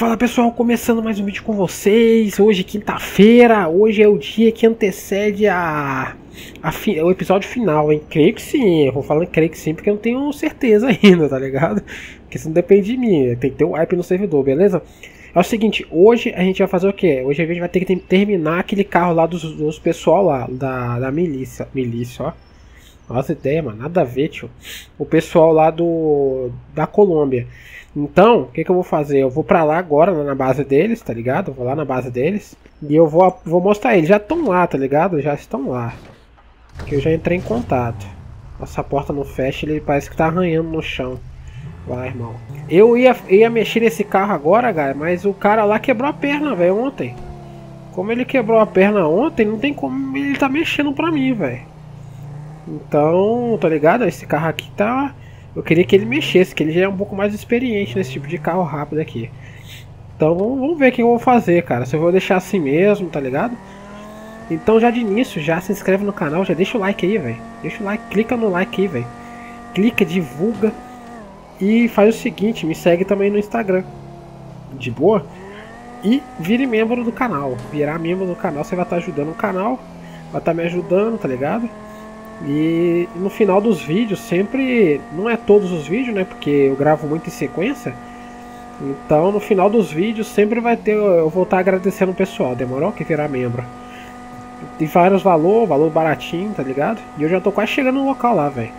Fala pessoal, começando mais um vídeo com vocês. Hoje quinta-feira, hoje é o dia que antecede a, a fi, o episódio final, hein? Creio que sim, eu vou falando creio que sim, porque eu não tenho certeza ainda, tá ligado? Porque isso não depende de mim, tem que ter o hype no servidor, beleza? É o seguinte, hoje a gente vai fazer o que? Hoje a gente vai ter que terminar aquele carro lá dos, dos pessoal lá, da, da milícia, milícia, ó. Nossa ideia, mano, nada a ver, tio. O pessoal lá do da Colômbia. Então, o que, que eu vou fazer? Eu vou pra lá agora, na base deles, tá ligado? Eu vou lá na base deles. E eu vou, vou mostrar eles. Já estão lá, tá ligado? Já estão lá. Que eu já entrei em contato. Essa porta não fecha, ele parece que tá arranhando no chão. Vai, irmão. Eu ia, ia mexer nesse carro agora, cara, mas o cara lá quebrou a perna, velho, ontem. Como ele quebrou a perna ontem, não tem como ele tá mexendo pra mim, velho. Então, tá ligado? Esse carro aqui tá eu queria que ele mexesse, que ele já é um pouco mais experiente nesse tipo de carro rápido aqui. Então vamos ver o que eu vou fazer, cara. Se eu vou deixar assim mesmo, tá ligado? Então já de início, já se inscreve no canal, já deixa o like aí, velho. Deixa o like, clica no like aí, velho. Clica, divulga e faz o seguinte, me segue também no Instagram. De boa? E vire membro do canal. Virar membro do canal, você vai estar ajudando o canal, vai estar me ajudando, tá ligado? E no final dos vídeos, sempre. Não é todos os vídeos, né? Porque eu gravo muito em sequência. Então no final dos vídeos sempre vai ter. Eu vou estar agradecendo o pessoal. Demorou que virar membro. Tem vários valor, valor baratinho, tá ligado? E eu já tô quase chegando no local lá, velho.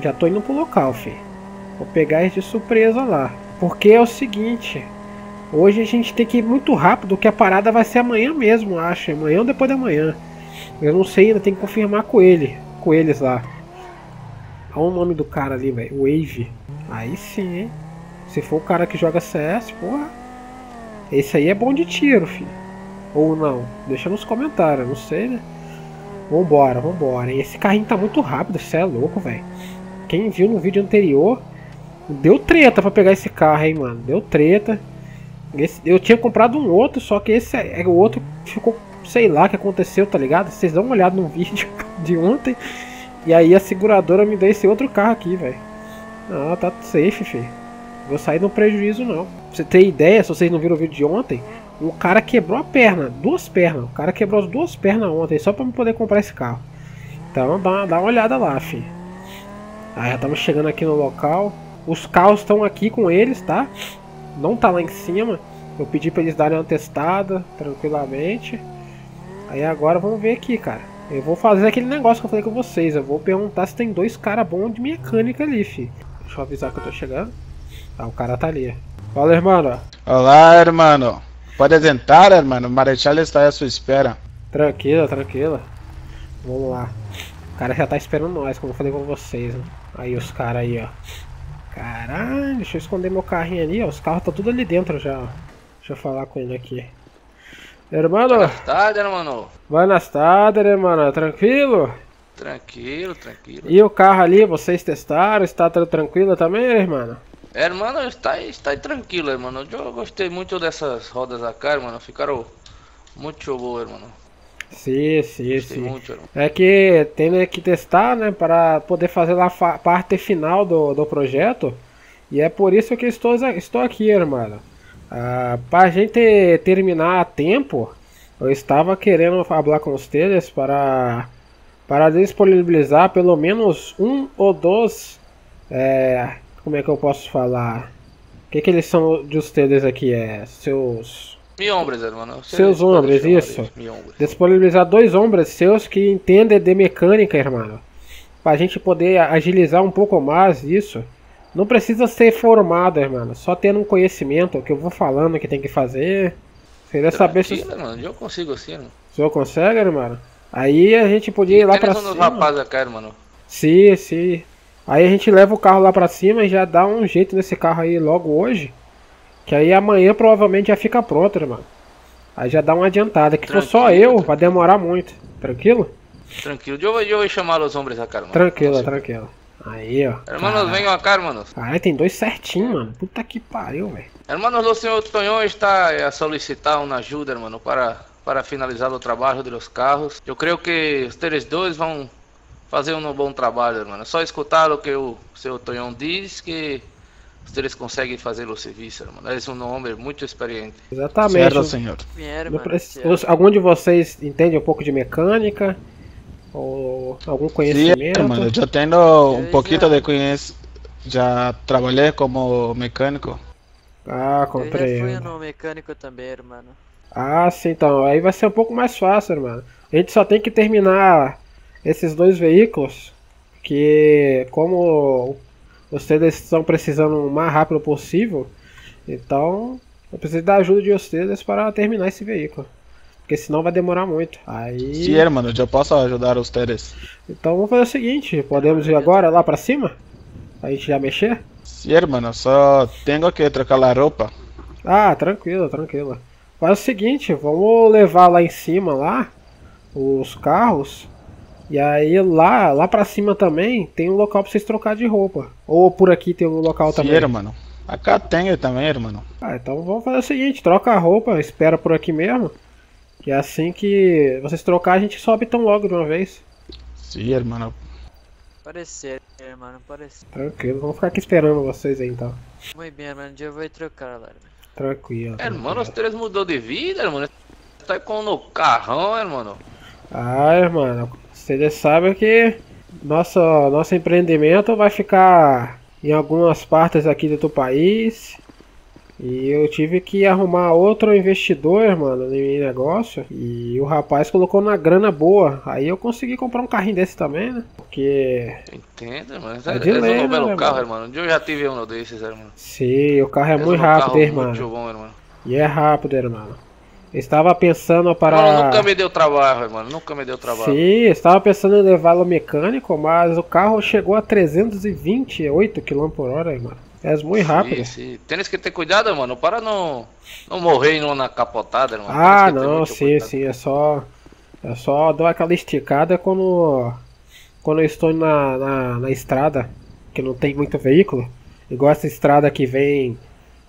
Já tô indo pro local, fi. Vou pegar eles de surpresa lá. Porque é o seguinte. Hoje a gente tem que ir muito rápido, que a parada vai ser amanhã mesmo, acho. Amanhã ou depois da manhã. Eu não sei, ainda tem que confirmar com ele com eles lá. Olha o nome do cara ali, velho. Wave. Aí sim, hein? Se for o cara que joga CS, porra. Esse aí é bom de tiro, filho. Ou não. Deixa nos comentários, não sei, né? Vambora, vambora. E esse carrinho tá muito rápido, você é louco, velho. Quem viu no vídeo anterior, deu treta pra pegar esse carro, hein, mano. Deu treta. Esse, eu tinha comprado um outro, só que esse é, é o outro ficou sei lá o que aconteceu, tá ligado? Vocês dão uma olhada no vídeo de ontem. E aí a seguradora me deu esse outro carro aqui, velho. Ah, tá safe, filho. Vou sair no prejuízo não. Pra você ter ideia, se vocês não viram o vídeo de ontem, o cara quebrou a perna, duas pernas. O cara quebrou as duas pernas ontem só pra me poder comprar esse carro. Então dá, dá uma olhada lá, fi. Aí já estamos chegando aqui no local. Os carros estão aqui com eles, tá? Não tá lá em cima. Eu pedi pra eles darem uma testada tranquilamente. Aí agora vamos ver aqui, cara. Eu vou fazer aquele negócio que eu falei com vocês. Eu vou perguntar se tem dois caras bons de mecânica ali, fi. Deixa eu avisar que eu tô chegando. Ah, o cara tá ali. Fala, irmão. Olá, irmão. Pode entrar, irmão. O Marechal está à sua espera. Tranquila, tranquila. Vamos lá. O cara já tá esperando nós, como eu falei com vocês. Né? Aí os caras aí, ó. Caralho, deixa eu esconder meu carrinho ali, ó. Os carros tá tudo ali dentro já, ó. Deixa eu falar com ele aqui. Hermano. Buenas tardes, hermano. Buenas tardes, hermano. Tranquilo? Tranquilo, tranquilo. E o carro ali, vocês testaram? Está tudo tranquilo também, hermano? Hermano, está, está tranquilo, hermano. Eu gostei muito dessas rodas acá, hermano. Ficaram muito boas, hermano. Sim, sim, sim. Muito, é que tem que testar, né, para poder fazer a parte final do, do projeto. E é por isso que estou, estou aqui, hermano. Ah, para a gente terminar a tempo, eu estava querendo falar com vocês para para disponibilizar pelo menos um ou dois. É, como é que eu posso falar? O que, que eles são de vocês aqui? É seus. Mi hombres, hermano. Seus hombres, isso. Disponibilizar dois hombres seus que entendem de mecânica, irmão. Para a gente poder agilizar um pouco mais isso. Não precisa ser formado, irmão. Só tendo um conhecimento, o que eu vou falando que tem que fazer. Seria saber se. Mano, eu consigo assim, mano. O senhor consegue, irmão? Aí a gente podia ir lá pra cima. rapazes aqui, mano. Sim, sim. Aí a gente leva o carro lá pra cima e já dá um jeito nesse carro aí logo hoje. Que aí amanhã provavelmente já fica pronto, irmão. Aí já dá uma adiantada. Que for só eu, vai demorar muito. Tranquilo? Tranquilo. Eu vou, eu vou chamar os homens aqui, mano. Tranquilo, tranquilo. Aí, ó. Hermanos, venham acá, hermanos. Ah, tem dois certinho, mano. Puta que pariu, velho. Hermanos, o senhor Tonhão está a solicitar uma ajuda, hermano, para, para finalizar o trabalho dos carros. Eu creio que os dois vão fazer um bom trabalho, hermano. Só escutar o que o seu Tonhão diz que vocês conseguem fazer o serviço, hermano. É um homem muito experiente. Exatamente. Certo, senhor. Vieram, mano. algum de vocês entende um pouco de mecânica? Ou algum Sí, conhecimento? yo tengo un Yo poquito ya- de conocimiento. Ya trabajé como mecánico. Ah, Eu já fui no mecânico também, mano. Ah, sim, então. Aí vai ser um pouco mais fácil, mano. A gente só tem que terminar esses dois veículos. Que, como vocês estão precisando o mais rápido possível, então eu preciso da ajuda de vocês para terminar esse veículo. Porque senão vai demorar muito. Aí. Sí, hermano, yo puedo ayudar a ustedes. Então vamos fazer o seguinte: podemos ir agora lá pra cima? A gente já mexer? Sí, hermano, solo tengo que trocar la ropa. Ah, tranquilo, tranquilo. Faz o seguinte, vamos levar lá em cima lá os carros. E aí lá, lá pra cima também tem um local pra vocês trocar de roupa. Ou por aqui tem um local Sí, também. hermano. Acá tengo también, hermano. Ah, então vamos fazer o seguinte, troca a roupa, espera por aqui mesmo. Que é assim que vocês trocar a gente sobe tão logo de uma vez. Sí, hermano. Parecer, mano, parecer. Tranquilo, vamos ficar aqui esperando vocês aí então. Muito bem, mano. Eu vou trocar lá. Tranquilo. Hermano, os três mudou de vida, hermano. Tá com no carrão, hermano. Ah, irmão, vocês sabem que nosso, nosso empreendimento vai ficar em algumas partes aqui do teu país. E eu tive que arrumar outro investidor, mano, no meu negócio. E o rapaz colocou na grana boa. Aí eu consegui comprar um carrinho desse também, né? Porque, Entende, hermano? É É, de é lei, um belo né, carro, irmão? hermano. Eu já tive um desses, hermano. sim, o carro é És muito um rápido, irmão. Muito bom, hermano. E é rápido, irmão. Eu estava pensando para. nunca me deu trabalho, hermano. Nunca me deu trabalho. Sim, eu estava pensando em levá-lo mecânico, mas o carro chegou a 328 km por hora, irmão. É muito rápido. Sim, sim. Tens que ter cuidado, mano, para não, não morrer numa capotada, irmão. Ah, não, sim, cuidado. sim, é só. É só dou aquela esticada quando. Quando eu estou na, na, na estrada, que não tem muito veículo. Igual essa estrada que vem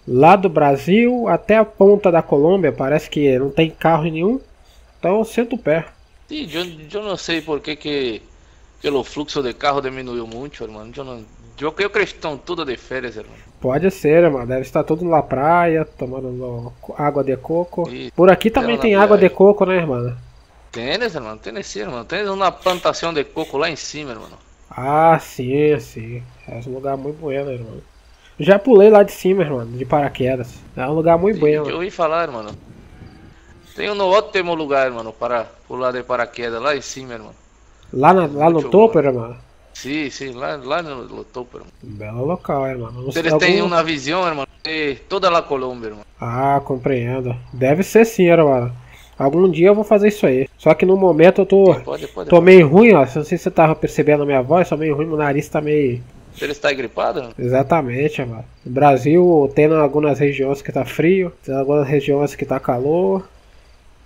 lá do Brasil até a ponta da Colômbia, parece que não tem carro nenhum. Então eu sento o pé. Sim, eu, eu não sei por que que pelo fluxo de carro diminuiu muito, irmão. Eu não... Creio que eles estão tudo de férias, irmão. Pode ser, irmão. Deve estar tudo na praia, tomando água de coco. E Por aqui também tem água de viagem. coco, né, irmão? Tênis, irmão, tênis sim, irmão. Tênis uma plantação de coco lá em cima, irmão. Ah, sim, sim. É um lugar muito bueno, irmão. Já pulei lá de cima, irmão, de paraquedas. É um lugar muito bueno. eu ouvi falar, irmão. Tem um ótimo lugar, irmão, para pular de paraquedas lá em cima, irmão. Lá, na- lá no Muito topo, bom. irmão. Sim, sim, lá, lá no, topo, irmão. Belo local, irmão. Não Eles têm algum- uma visão, irmão, de toda a Colômbia, irmão. Ah, compreendo. Deve ser sim, irmão. Algum dia eu vou fazer isso aí. Só que no momento eu tô. Pode, pode. Tô meio ruim, ó. Não sei se você tava percebendo a minha voz, tô meio ruim, meu nariz tá meio. Ele está gripado, irmão? Exatamente, mano. No Brasil tem algumas regiões que tá frio, tem algumas regiões que tá calor.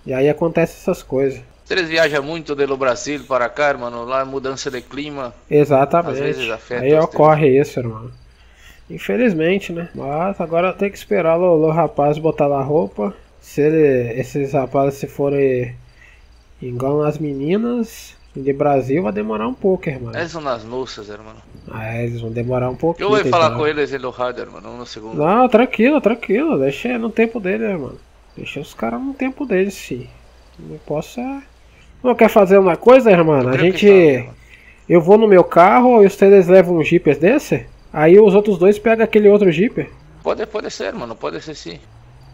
E aí acontece essas coisas. Eles viajam muito do Brasil para cá, irmão. Lá mudança de clima. Exatamente. Às vezes afeta aí ocorre isso, irmão. Infelizmente, né? Mas agora tem que esperar o, o rapaz botar lá a roupa. Se ele, esses rapazes se forem igual as meninas de Brasil, vai demorar um pouco, irmão. Eles são nas nossas, irmão. Ah, eles vão demorar um pouquinho. Eu vou falar então. com eles no rádio, irmão, no segundo. Não, tranquilo, tranquilo. Deixa no tempo dele, irmão. Deixa os caras no tempo deles, sim. Não posso é. Não quer fazer uma coisa, irmão? A gente. Eu vou no meu carro e vocês levam um jeep desse? Aí os outros dois pegam aquele outro jeep. Pode, pode ser, mano. Pode ser sim.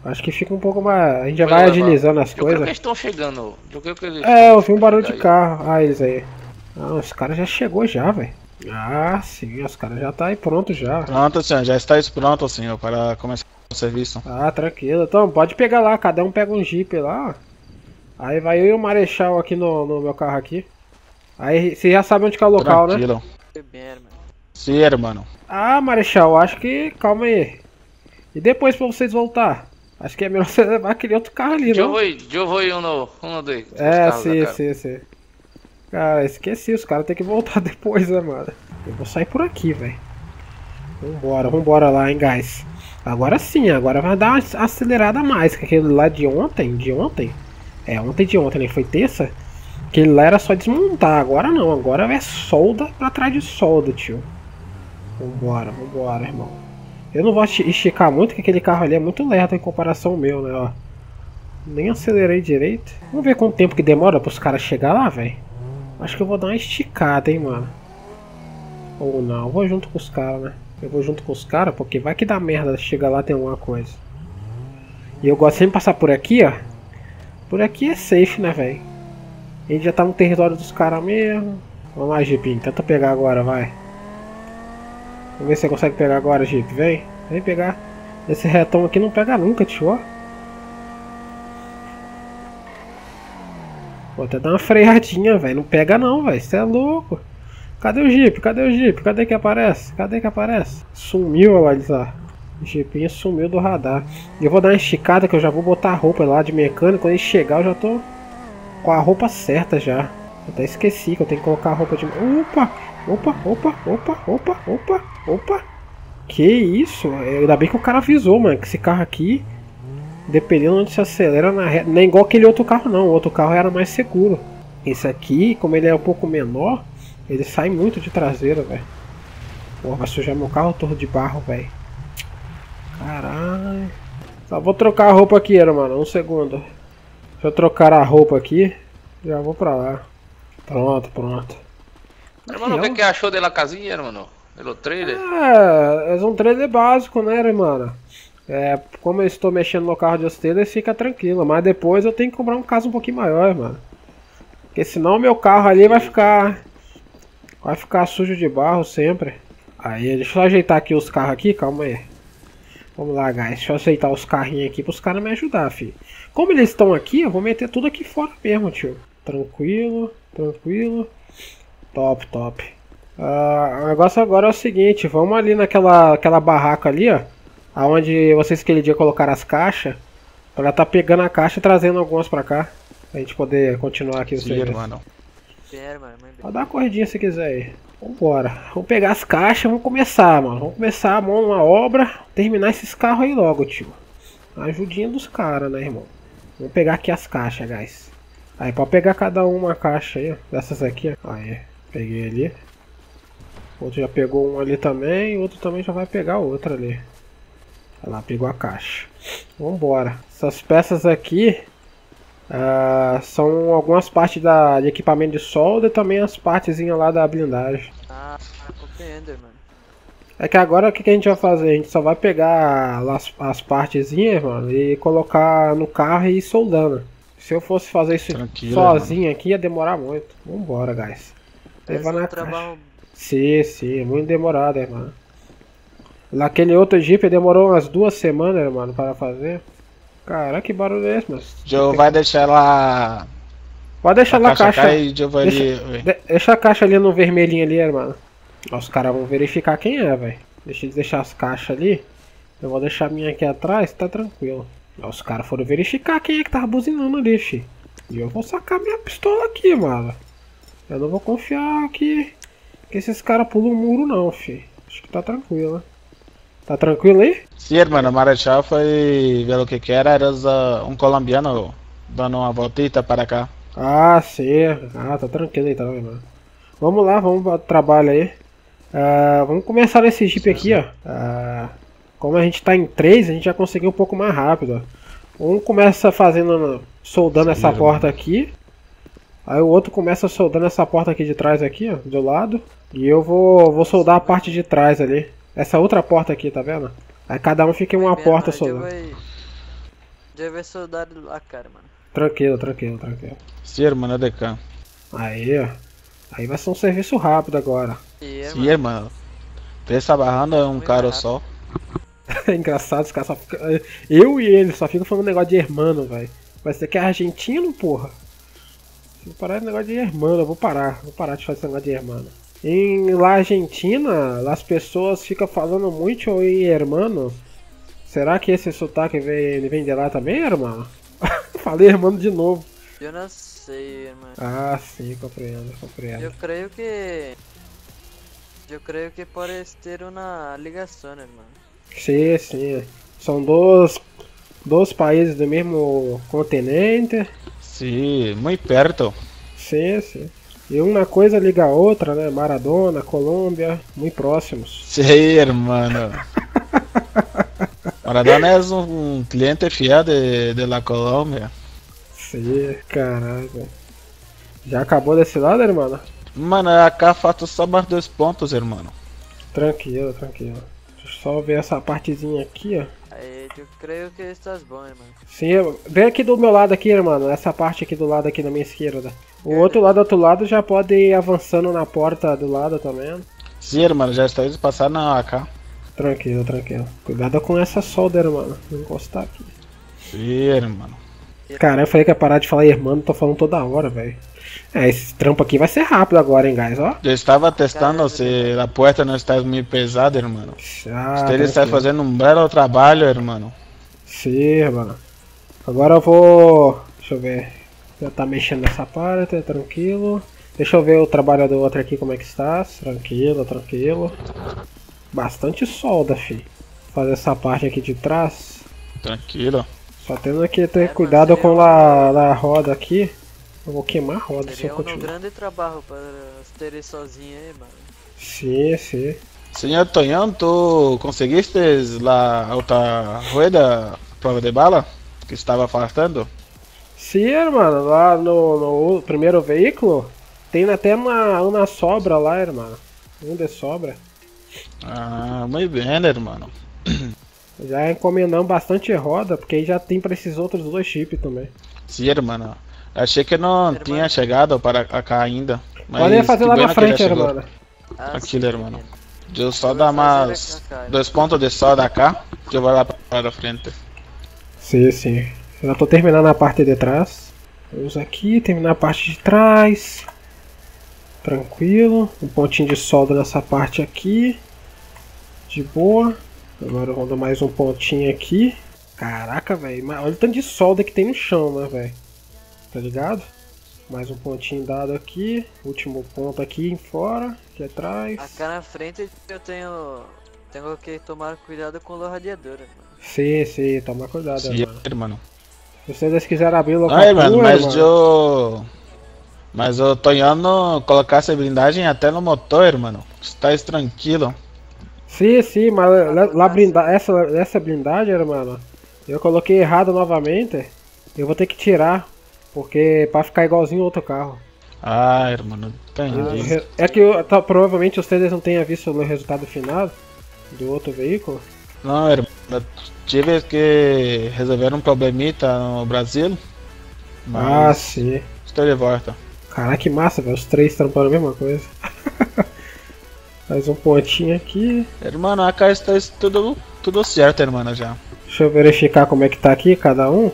Acho que fica um pouco mais. A gente já vai levar. agilizando as Eu creio que coisas. eles estão chegando. Eu creio que eles É, eu vi um barulho de aí. carro. Ah, eles aí. Ah, os caras já chegou já, velho. Ah, sim, os caras já tá aí pronto já. Pronto, senhor. Já está pronto, senhor, para começar o serviço. Ah, tranquilo. Então, pode pegar lá, cada um pega um jeep lá. Aí vai eu e o Marechal aqui no, no meu carro aqui. Aí você já sabe onde que é o local, né? Tranquilo. Bem, mano. Ah, Marechal, acho que. Calma aí. E depois pra vocês voltar? Acho que é melhor você levar aquele outro carro ali, Eu não? vou, eu vou em um, um dos É, sim, cara. sim, sim. Cara, esqueci, os caras têm que voltar depois, né, mano? Eu vou sair por aqui, velho. Vambora, vambora lá, hein, guys. Agora sim, agora vai dar uma acelerada a mais, que aquele lá de ontem, de ontem. É, ontem de ontem, né? Foi terça. Aquele lá era só desmontar, agora não, agora é solda pra trás de solda, tio. Vambora, vambora, irmão. Eu não vou esti- esticar muito, porque aquele carro ali é muito lerdo em comparação ao meu, né, ó. Nem acelerei direito. Vamos ver quanto tempo que demora pros caras chegar lá, velho. Acho que eu vou dar uma esticada, hein, mano. Ou não, eu vou junto com os caras, né? Eu vou junto com os caras, porque vai que dá merda, chega lá tem alguma coisa. E eu gosto sempre de passar por aqui, ó. Por aqui é safe, né, velho? A gente já tá no território dos caras mesmo. Vamos lá, Jeepinho, tenta pegar agora, vai. Vamos ver se você consegue pegar agora, Jeep. Vem, vem pegar. Esse retão aqui não pega nunca, tio. ó. Vou até dar uma freadinha, velho. Não pega não, velho. Você é louco. Cadê o Jeep? Cadê o Jeep? Cadê que aparece? Cadê que aparece? Sumiu, olha lá. Jeepinho sumiu do radar. Eu vou dar uma esticada que eu já vou botar a roupa lá de mecânico. Quando ele chegar eu já tô com a roupa certa já. Eu até esqueci que eu tenho que colocar a roupa de. Opa! Opa, opa, opa, opa, opa, opa. Que isso? É, Ainda bem que o cara avisou, mano. Que esse carro aqui, dependendo onde se acelera na reta. Não é igual aquele outro carro, não. O outro carro era mais seguro. Esse aqui, como ele é um pouco menor, ele sai muito de traseira, velho. Porra, vai sujar meu carro todo de barro, velho. Caralho. Só vou trocar a roupa aqui, era, mano. Um segundo. Deixa eu trocar a roupa aqui. Já vou pra lá. Pronto, pronto. Hermano, o que, que achou de la casinha, hermano? Pelo trailer? É, é um trailer básico, né, mano? É, como eu estou mexendo no carro de esteira, fica tranquilo. Mas depois eu tenho que comprar um caso um pouquinho maior, mano. Porque senão meu carro ali vai ficar. Vai ficar sujo de barro sempre. Aí, deixa eu ajeitar aqui os carros aqui, calma aí. Vamos lá, guys. Deixa eu aceitar os carrinhos aqui pros caras me ajudar, filho. Como eles estão aqui, eu vou meter tudo aqui fora mesmo, tio. Tranquilo, tranquilo. Top, top. Ah, o negócio agora é o seguinte, vamos ali naquela aquela barraca ali, ó. Aonde vocês aquele dia colocaram as caixas. Pra tá pegando a caixa e trazendo algumas pra cá. Pra gente poder continuar aqui o serviço. bien. Pode dar uma corridinha se quiser aí. Vambora. Vamos pegar as caixas, vamos começar, mano. Vamos começar a mão numa obra. Terminar esses carros aí logo, tio. Ajudinha dos caras, né, irmão? Vamos pegar aqui as caixas, guys. Aí, pode pegar cada uma uma caixa aí, ó. Dessas aqui, ó. Aí, peguei ali. Outro já pegou um ali também. Outro também já vai pegar outra ali. Olha lá, pegou a caixa. Vambora. Essas peças aqui ah, são algumas partes da, de equipamento de solda e também as partezinhas lá da blindagem. Ah, compreendo, hermano. É que agora o que, que a gente vai fazer? A gente só vai pegar as, as partezinhas, mano, e colocar no carro e ir soldando. Se eu fosse fazer isso Tranquilo, sozinho aqui, ia demorar muito. Vambora, guys. Levar na caixa. Sim, sim, é muito demorado, irmão. Naquele outro Jeep demorou umas duas semanas, irmão, para fazer. Caraca, que barulho é esse, mas. Eu vai deixar lá Pode deixar a lá a caixa, caixa. vou ali. De- deixa a caixa ali no vermelhinho ali. Ó, Os caras vão verificar quem é, velho. Deixa eles deixar as caixas ali. Eu vou deixar a minha aqui atrás, tá tranquilo. Os caras foram verificar quem é que tava buzinando ali, fi. E eu vou sacar minha pistola aqui, mano. Eu não vou confiar que, que esses caras pulam o muro, não, fi. Acho que tá tranquilo, né? Tá tranquilo aí? Sim, hermano, Marechal foi ver o que que era, era uh, um colombiano dando uma voltita para cá. Ah, sim. Ah, tá tranquilo aí, tá, mano. Vamos lá, vamos pro trabalho aí. Ah, vamos começar nesse jeep aqui, ó. Ah, como a gente tá em três, a gente já conseguiu um pouco mais rápido, ó. Um começa fazendo, soldando essa Sim, porta aqui. Aí o outro começa soldando essa porta aqui de trás aqui, ó, do lado. E eu vou, vou soldar a parte de trás ali. Essa outra porta aqui, tá vendo? Aí cada um fica em uma Bien, porta yo soldando. voy- Yo voy a soldar la cara, mano. Tranquilo, tranquilo, tranquilo. Sim, hermano, de cá. Aí, ó. Aí vai ser um serviço rápido agora. Sim, hermano. Três trabalhando em um barato. só. É engraçado, os caras só ficam. Eu e ele só ficam falando negócio de hermano, velho. Vai ser que é argentino, porra. Se parar esse negócio de hermano, eu vou parar. Vou parar de fazer esse negócio de hermano. Em lá Argentina, as pessoas ficam falando muito em hermano. Será que esse sotaque vem, ele vem de lá também, hermano? Falei hermano de novo. Yo no sé, hermano. Ah, sim, compreendo, compreendo. Yo creo que... Yo creo que puede ter una ligación, hermano. Sim, sim. São dois, dois países do mesmo continente. Sim, muito perto. Sim, sim. E uma coisa liga a outra, né? Maradona, Colômbia, muito próximos. Sim, hermano. Maradona é um cliente fiel de, de la Colômbia. Sim, caralho. Já acabou desse lado, irmão? Mano, AK falta só mais dois pontos, irmão. Tranquilo, tranquilo. Deixa eu só ver essa partezinha aqui, ó. Aí eu creio que estás bom, irmão. Sim, vem aqui do meu lado aqui, irmão. Essa parte aqui do lado aqui da minha esquerda. O outro lado do outro lado já pode ir avançando na porta do lado também. Sim, irmão, já está indo passar na AK. Tranquilo, tranquilo. Cuidado com essa solda, irmão. Não encostar aqui. Sim, irmão. Cara, eu falei que ia parar de falar irmão, tô falando toda hora, velho. É, esse trampo aqui vai ser rápido agora, hein, guys, ó. Eu estava testando se a porta não está muito pesada, irmão. Ah, Ele está fazendo um belo trabalho, irmão. Sim, mano. Agora eu vou. Deixa eu ver. Já tá mexendo nessa parte, tranquilo. Deixa eu ver o trabalho do outro aqui como é que está. Tranquilo, tranquilo. Bastante solda, fi. Fazer essa parte aqui de trás. Tranquilo. Só tendo que ter É, cuidado com a, a roda aqui. Eu vou queimar a roda se eu um continuar. grande trabalho para ter sozinho aí, mano. Sim, sim. Senhor Tonhão, tu conseguiste a outra rueda prova de bala que estava faltando? Sim, mano. Lá no, no primeiro veículo tem até uma, uma sobra lá, irmão. Um de sobra. Ah, muito bem, irmão. Já encomendamos bastante roda, porque aí já tem pra esses outros dois chips também. Sim, irmão. Achei que não Irmão. tinha chegado para cá ainda. Mas Podem fazer lá na frente, irmão. Ah, Aquilo, sim, irmão. menino. Eu só Eu dar mais dois pontos de sol da cá, que eu vou lá para frente. Sim, sim. Já tô terminando a parte de trás. Vamos aqui, terminar a parte de trás. Tranquilo. Um pontinho de solda nessa parte aqui. De boa. Agora eu vou dar mais um pontinho aqui. Caraca, velho. Olha o tanto de solda que tem no chão, né, velho? Tá ligado? Mais um pontinho dado aqui. Último ponto aqui em fora. Aqui atrás. Aqui na frente eu tenho. Tenho que tomar cuidado com o radiador, mano. Sim, sim. Toma cuidado, Sim, irmão. irmão. Se vocês quiserem abrir o local. Ai, mano, mas eu. Mas o Tonhão colocasse a blindagem até no motor, irmão. Está tranquilo. Sim, sim, mas lá, lá blinda, essa, essa blindagem, mano, eu coloquei errado novamente. Eu vou ter que tirar, porque pra ficar igualzinho outro carro. Ah, irmão, entendi. É que tá, provavelmente vocês não tenham visto o resultado final do outro veículo. Não, irmão, eu tive que resolver um problemita no Brasil. Ah, Mas sim. estou de volta. Caraca, que massa, velho. Os três trampando a mesma coisa. Mais um pontinho aqui. Irmão, a cá está tudo, tudo certo, irmão, já. Deixa eu verificar como é que tá aqui cada um.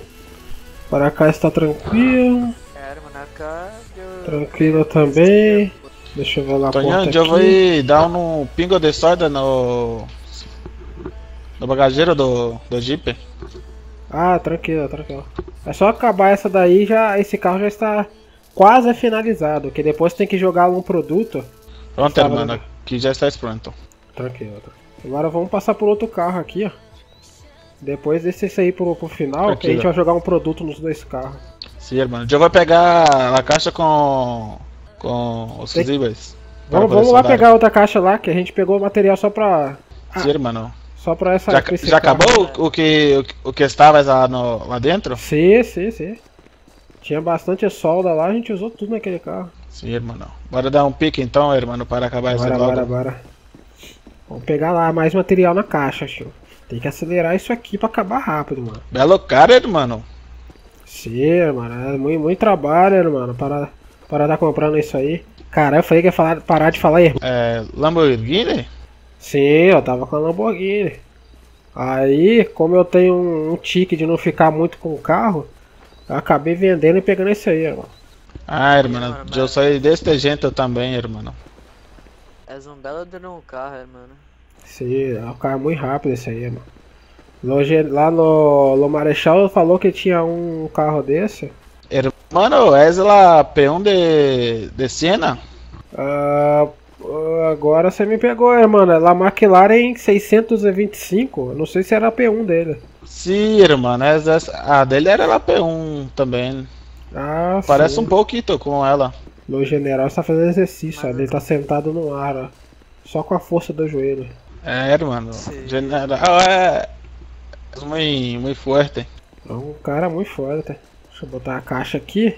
Para cá está tranquilo. É. Tranquilo também. Deixa eu ver lá Tonhão, porta eu aqui. vou dar um pingo de soda no. no bagageiro do, do Jeep. Ah, tranquilo, tranquilo. É só acabar essa daí, já esse carro já está quase finalizado. Que depois tem que jogar um produto. Pronto, Tá, mano. que já está pronto. Tranquilo. tranquilo. Agora vamos passar por outro carro aqui, ó. Depois desse aí pro, pro final, que a gente vai jogar um produto nos dois carros. Sim, irmão. Eu vou pegar a caixa com. com os fusíveis. Para Vamos, vamos lá pegar outra caixa lá, que a gente pegou o material só pra. Ah, Sim, irmão. só pra essa. Já, esse já acabou o, o que, o, o que estava lá, no, lá dentro? Sim, sim, sim. Tinha bastante solda lá, a gente usou tudo naquele carro. Sim, irmão. Bora dar um pique então, irmão, para acabar esse Bora, logo. bora, bora. Vamos pegar lá mais material na caixa, tio. Tem que acelerar isso aqui pra acabar rápido, mano. Belo cara, irmão. Sim, mano. É muito, muito trabalho, mano. Para, para tá comprando isso aí. Cara, eu falei que ia falar, parar de falar erro. É, Lamborghini? Sim, eu tava com a Lamborghini. Aí, como eu tenho um, um tique de não ficar muito com o carro, eu acabei vendendo e pegando esse aí, mano. Ah, irmão, mano, eu sou deste jeito também, irmão. És um belo de um carro, mano. Sim, é um carro muito rápido esse aí, mano. Lá no, no Marechal falou que tinha um carro desse. Mano, és lá P1 de, de Siena? Ah, agora você me pegou, é, mano. É lá McLaren 625. Eu Não sei se era a P1 dele. Sim, irmão, a dele era lá P1 também. Ah, Parece sim. um pouquinho com ela. O general está fazendo exercício. Mas- ele tá sentado no ar, ó. Só com a força do joelho. É, hermano. Sí. General é. É muito, muito forte. É um cara muito forte. Deixa eu botar a caixa aqui.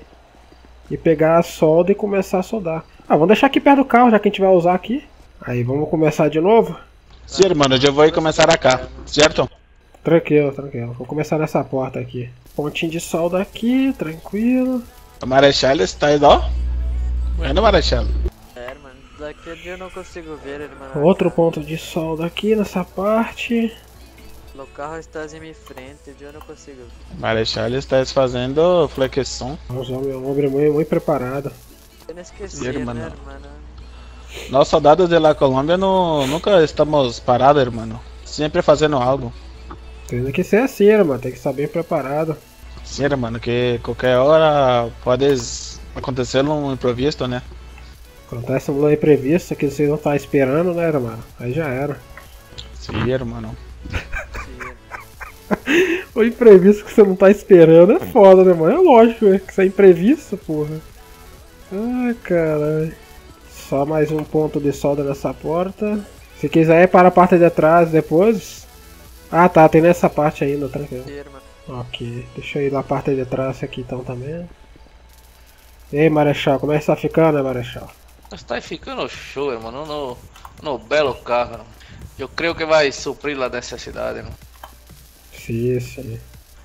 E pegar a solda e começar a soldar. Ah, vamos deixar aqui perto do carro, já que a gente vai usar aqui. Aí, vamos começar de novo? Sim, hermano, eu vou começar acá, certo? Tranquilo, tranquilo. Vou começar nessa porta aqui. Pontinho de solda aqui, tranquilo. O Marechal está aí, ó. Bueno, Marechal. É, mano. Daqui eu não consigo ver, irmão. Outro ponto de solda aqui nessa parte. O carro está em minha frente, eu não consigo ver. Marechal está fazendo flexão. Vamos lá, meu homem muito, muito preparado. Eu não esqueci, E, né, hermano? irmão? Nós soldados de la Colômbia não, nunca estamos parados, hermano. Sempre fazendo algo. Tem que ser assim, né, mano? Tem que estar bem preparado. Sim, hermano, que qualquer hora pode acontecer um imprevisto, né? Acontece um imprevisto que você não tá esperando, né, mano? Aí já era. Sim. Sim. O imprevisto que você não tá esperando é foda, né, mano? É lógico, né? Que isso é imprevisto, porra. Ai, caralho. Só mais um ponto de solda nessa porta. Se quiser ir para a parte de trás depois. Ah, tá. Tem nessa parte ainda, tranquilo. Ok. Deixa eu ir na parte de trás aqui então também. E aí, Marechal, como é que tá ficando, né, Marechal? Está ficando show, hermano, no, no belo carro. Eu creio que vai suprir a necessidade, hermano. Sim, sim.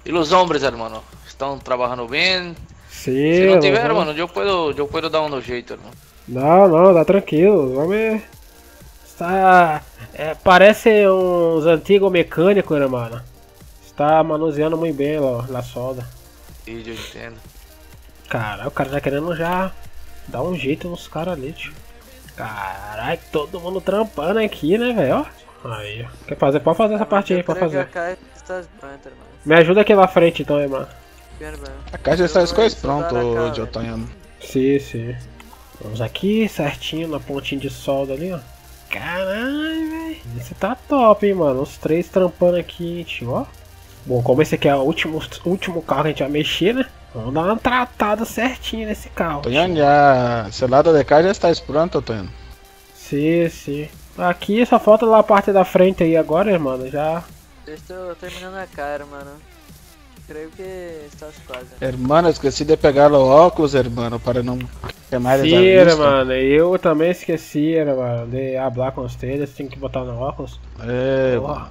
E os homens, hermano, estão trabalhando bem. Sim. Se não tiver, vamos- hermano, eu puedo, eu puedo dar um jeito, hermano. Não, não, tá tranquilo. Vamos. Está. é, parece uns antigos mecânicos, né, mano? Está manuseando muito bem lá, na solda. E eu entendo. Caralho, o cara tá querendo já dar um jeito nos caras ali, tio. Caralho, todo mundo trampando aqui, né, velho? Aí, ó. quer fazer? Pode fazer essa parte aí, pode fazer. a caixa está pronta, irmão. Me ajuda aqui na frente então, irmão. A caixa Eu está vou as coisas pronto, outono. Sim, sim. Vamos aqui, certinho, na pontinha de solda ali, ó. Caralho, velho. Esse tá top, hein, mano. Os três trampando aqui, hein, tio, ó. Bom, como esse aqui é o último, último carro que a gente vai mexer, né? Vamos dar uma tratada certinha nesse carro. Tonhão, já. Esse lado de cá já está pronto, Tonhão. Sim, sim. Aqui só falta lá a parte da frente aí agora, mano. Já. Eu estou terminando a cara, mano. Creio que estás quase. Hermano, esqueci de pegar o óculos, hermano, para não queimar essa Sim, vista. mano. Eu também esqueci, mano, de hablar com os telhas. Tem que botar no óculos. É, Porra. Irmão,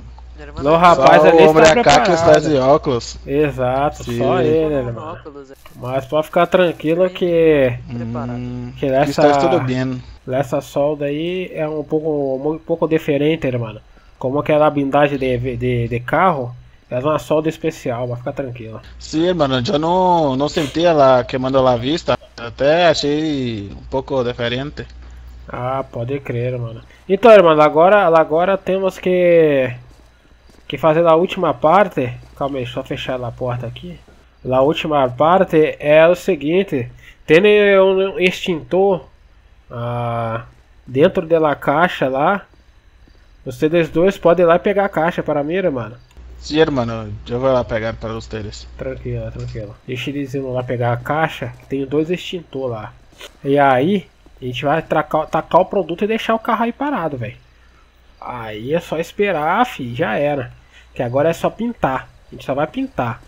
Não, rapaz, só ali o homem está acá que está preparado. de óculos. Exato, Sim. só ele, né, mano. óculos, é. Mas pode ficar tranquilo que Preparado. Hum, Que que nessa- está tudo bem. essa solda aí é um pouco, um pouco diferente, né, mano. Como aquela blindagem de, de, de carro, é uma solda especial, vai ficar tranquilo. Sim, hermano, eu não, não senti ela queimando a vista. Até achei um pouco diferente. Ah, pode crer, mano. Então, irmão, agora, agora temos que que fazer a última parte. Calma aí, só fechar a porta aqui. A última parte é o seguinte: tem um extintor ah, dentro da caixa lá. Vocês dois podem ir lá e pegar a caixa para mim, mano. Sim, hermano, eu vou lá pegar para vocês. Tranquilo, tranquilo. Deixa eles indo lá pegar a caixa, tem dois extintor lá. E aí, a gente vai tracar, tacar o produto e deixar o carro aí parado, velho. Aí é só esperar, fi, já era. Que agora é só pintar. A gente só vai pintar.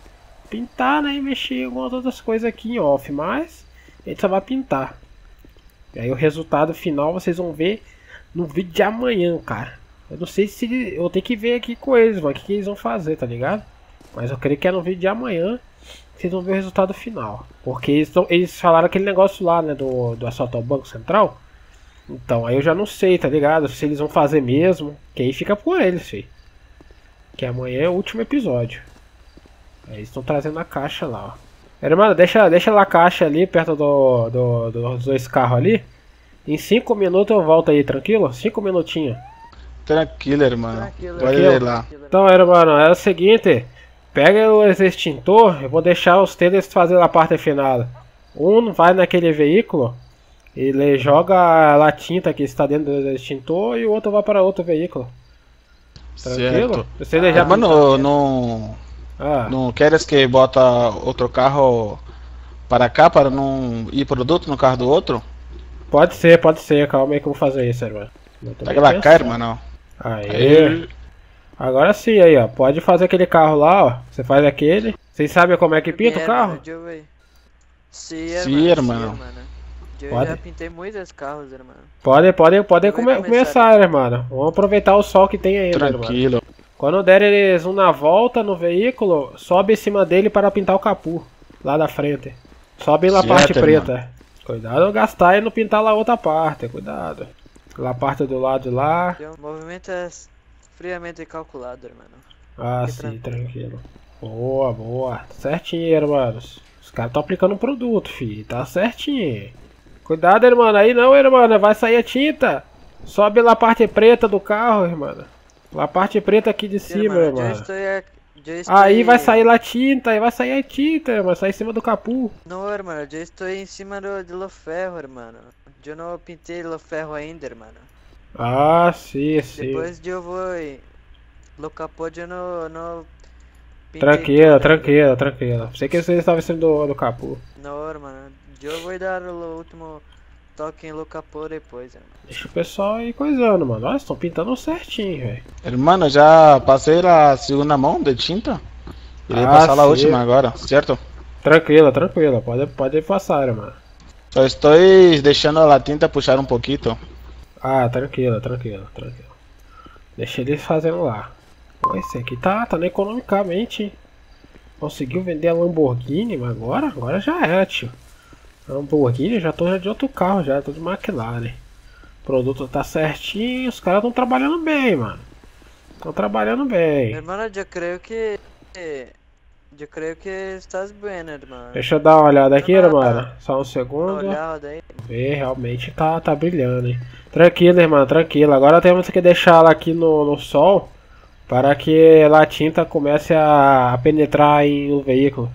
Pintar, né, e mexer em algumas outras coisas aqui em off, mas a gente só vai pintar. E aí o resultado final vocês vão ver no vídeo de amanhã, cara. Eu não sei se eu tenho que ver aqui com eles, mano, o que, que eles vão fazer, tá ligado? Mas eu creio que é no vídeo de amanhã vocês vão ver o resultado final. Porque eles, tão- eles falaram aquele negócio lá, né, do, do assalto ao Banco Central. Então, aí eu já não sei, tá ligado? Se eles vão fazer mesmo. Que aí fica por eles, filho. Que amanhã é o último episódio. Aí eles estão trazendo a caixa lá, ó. Irmão, deixa, deixa lá a caixa ali, perto do, do, dos dois carros ali. Em 5 minutos eu volto aí, tranquilo? 5 minutinhos. Tranquilo, hermano. Tranquilo, Pode ir lá. Então, irmão, é o seguinte: pega o extintor, eu vou deixar os telhas fazer a parte final. Um vai naquele veículo, ele joga a tinta que está dentro do extintor e o outro vai para outro veículo. Tranquilo? Certo. Você já Hermano, não, Ah, não queres que bota outro carro para cá para não ir produto no carro do outro? pode ser, pode ser. Calma aí que eu vou fazer isso, irmão. Pega lá cá, hermano. Aí. Agora sim, aí, ó. Pode fazer aquele carro lá, ó. Você faz aquele. Vocês sabem como é que pinta o Bien, carro? hermano, yo voy. Sí, Sí, Yo Pode. ya pinté muchos carros, hermano. Pode, pode, pode Vai come- começar. começar, irmão. Vamos aproveitar o sol que tem aí, irmão. Tranquilo. Quando der eles um na volta no veículo, sobe em cima dele para pintar o capu. Lá da frente. Sobe na Certo, parte irmão. preta. Cuidado não gastar e não pintar lá outra parte. Cuidado. Lá parte do lado de lá. Yo, movimiento es friamente calculado, hermano. Ah, Fique sim, tranquilo. tranquilo. Boa, boa. Certinho, irmãos. Os caras estão aplicando um produto, filho. Tá certinho. Cuidado, irmão. Aí não, irmão. Vai sair a tinta. Sobe lá a parte preta do carro, irmão. Lá a parte preta aqui de cima, irmão. yo estoy... Aí vai sair lá tinta, aí vai sair a tinta, vai sair em cima do capu. No, hermano, yo estoy encima do, de lo ferro, hermano. Yo no pintei lo ferro ainda, hermano. Ah, sim, sim. Depois eu vou... Lo capô eu não... não pintei Tranquilo, todo, tranquilo, tranquilo. Sei que você estava sendo do, do capu. Não, hermano. Eu vou dar o último toque em lo capô depois, hermano. Deixa o pessoal aí coisando, mano. Olha, estão pintando certinho, velho. Hermano, já passei a segunda mão de tinta. Irei Ah, passar a última agora, certo? Tranquilo, tranquilo. Pode, pode passar, mano. Só estou deixando a tinta puxar um pouquinho. Ah, tranquilo, tranquilo, tranquilo. Deixa eles fazendo lá. Pô, esse aqui tá, tá economicamente, hein? Conseguiu vender a Lamborghini, mas agora, agora já era, tio. Lamborghini, já tô já de outro carro, já tô de McLaren. O produto tá certinho, os caras estão trabalhando bem, mano. Estão trabalhando bem. Hermano, eu creio que... Eu creio que estás bem, hermano. Deixa eu dar uma olhada aqui, Não, não, mano. Só um segundo. olhada aí. Ver, realmente tá, tá brilhando, hein? Tranquilo, irmão, tranquilo. Agora temos que deixá-la aqui no, no sol para que a tinta comece a, penetrar em, no veículo.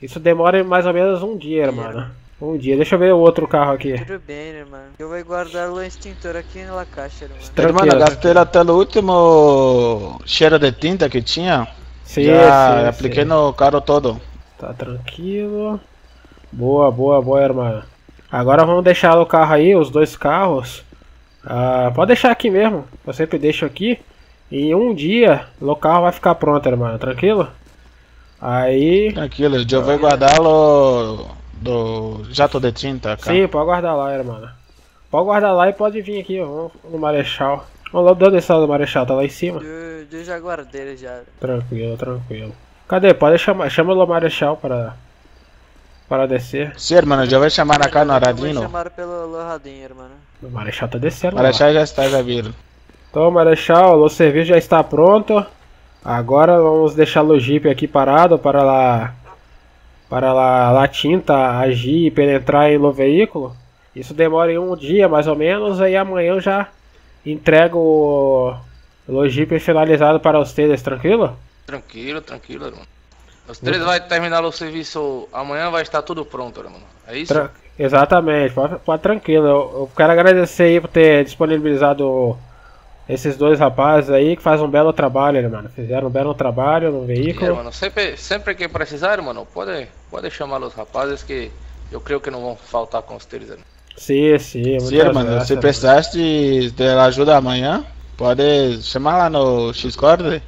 Isso demora mais ou menos um dia, irmão. Um dia. Deixa eu ver o outro carro aqui. Tudo bem, hermano. Eu vou guardar o extintor aqui na caixa, hermano. Tranquilo, Hermano, gastei até o último cheiro de tinta que tinha. Sim, já sim, apliquei sim. no carro todo. Tá tranquilo. Boa, boa, boa, irmão. Agora vamos deixar o carro aí, os dois carros. Ah, pode deixar aqui mesmo. Eu sempre deixo aqui. Em um dia, o carro vai ficar pronto, irmão. Tranquilo? Aí. Tranquilo, eu vou guardá-lo do jato de tinta, cara. Sim, pode guardar lá, irmão. Pode guardar lá e pode vir aqui, ó, no Marechal. Vamos lá, onde está o Marechal? Tá lá em cima? Eu, eu já guardei ele já. Tranquilo, tranquilo. Cadê? Pode chamar, chama o Marechal para para descer. Sim, hermano, eu vou chamar acá no Eu vou Radino. chamar pelo Loradinho, hermano. O Marechal tá descendo. lá. Marechal já está já vir. Então, Marechal, o serviço já está pronto. Agora vamos deixar o Jeep aqui parado para lá para lá, a tinta agir e penetrar no veículo. Isso demora em um dia mais ou menos, aí amanhã eu já entrego o, Jeep finalizado para vocês, tranquilo? Tranquilo, tranquilo, irmão. Os três vai terminar o serviço amanhã, vai estar tudo pronto, irmão. É isso? Tra- Exatamente, pode, pode tranquilo. Eu, eu quero agradecer aí por ter disponibilizado esses dois rapazes aí que fazem um belo trabalho, mano. Fizeram um belo trabalho no veículo. irmão. Sempre, sempre que precisar, irmão, pode, pode chamar os rapazes que eu creio que não vão faltar com os três, irmão. Sim, sim. Sim, hermano, graças, se mano. precisaste de ajuda amanhã, pode chamar lá no Xcord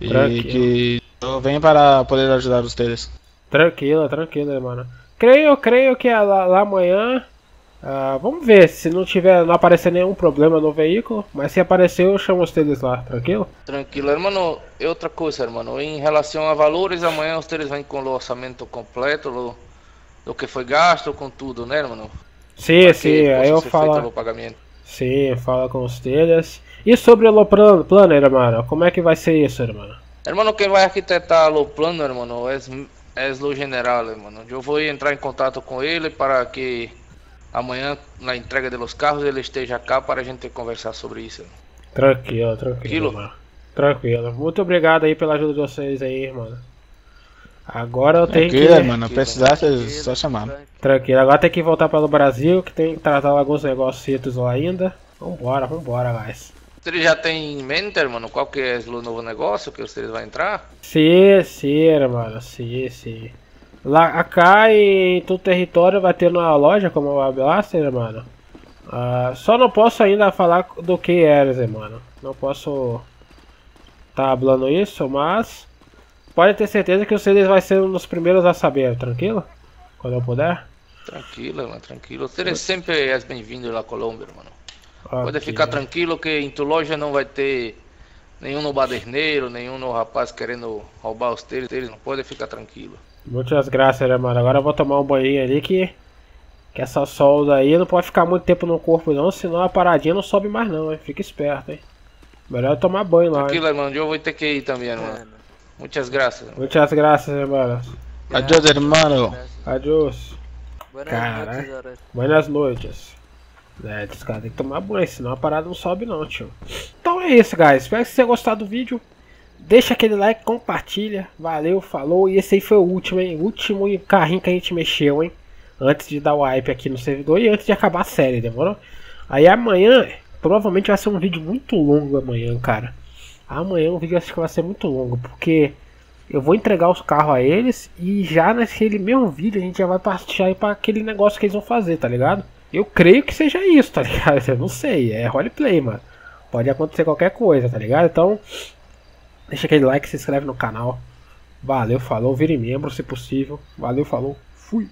e Tranquilo. que eu venho para poder ajudar vocês. Tranquilo, tranquilo, mano. Creio, creio que lá, lá amanhã. Ah, vamos ver se não tiver, não aparecer nenhum problema no veículo. Mas se aparecer, eu chamo vocês lá, tranquilo? Tranquilo, irmão. E outra coisa, irmão, em relação a valores, amanhã os três vêm com o orçamento completo do, do que foi gasto, com tudo, né, irmão? Sim, Para sim, aí eu falo. Sim, fala com vocês. E sobre o plano, plano, irmão? Como é que vai ser isso, irmão? Hermano, quem vai arquitetar o plano, hermano, é, é o general, hermano. Eu vou entrar em contato com ele para que amanhã, na entrega dos carros, ele esteja cá para a gente conversar sobre isso. Tranquilo, tranquilo, Tranquilo? Tranquilo. Muito obrigado aí pela ajuda de vocês aí, irmão. Agora eu tenho Tranquilo, que. hermano, precisaste é só chamar. Tranquilo, agora tem que voltar para o Brasil, que tem que tratar alguns negócios lá ainda. Vambora, vambora, guys. Você já tem em mente, hermano, qual que é o novo negócio que vocês vão entrar? Sim, sim, mano, sim, sim. Lá, acá em todo território vai ter uma loja como a Blaster, mano. Ah, só não posso ainda falar do que eres, mano. Não posso tá falando isso, mas pode ter certeza que o Cedes vai ser um dos primeiros a saber, tranquilo? Quando eu puder. Tranquilo, mano, tranquilo. Você é sempre é bem-vindo lá Colômbia, mano. Pode Ok. ficar tranquilo que em tua loja não vai ter nenhum no baderneiro, nenhum no rapaz querendo roubar os teles, eles não pode ficar tranquilo. Muitas graças, né, mano? Agora eu vou tomar um banho ali que. Que essa solda aí não pode ficar muito tempo no corpo, não, senão a paradinha não sobe mais, não, hein? Fica esperto, hein? Melhor eu tomar banho lá. hein? Tranquilo, irmão, eu vou ter que ir também, mano. Bueno, Muitas graças. mano. Muitas graças, hermano. Adiós, hermano. gracias. Adiós. Buenas Cara. noches, ahora. Buenas noites. É, esse cara tem que tomar banho, senão a parada não sobe não, tio. Então é isso, guys. Espero que você tenha gostado do vídeo. Deixa aquele like, compartilha. Valeu, falou. E esse aí foi o último, hein? O último carrinho que a gente mexeu, hein? Antes de dar o hype aqui no servidor e antes de acabar a série, demorou? Aí amanhã, provavelmente vai ser um vídeo muito longo amanhã, cara. Amanhã o vídeo acho que vai ser muito longo, porque eu vou entregar os carros a eles e já naquele mesmo vídeo a gente já vai partir aí para aquele negócio que eles vão fazer, tá ligado? Eu creio que seja isso, tá ligado? Eu não sei, é roleplay, mano. Pode acontecer qualquer coisa, tá ligado? Então, deixa aquele like, se inscreve no canal. Valeu, falou, vire membro se possível. Valeu, falou, fui.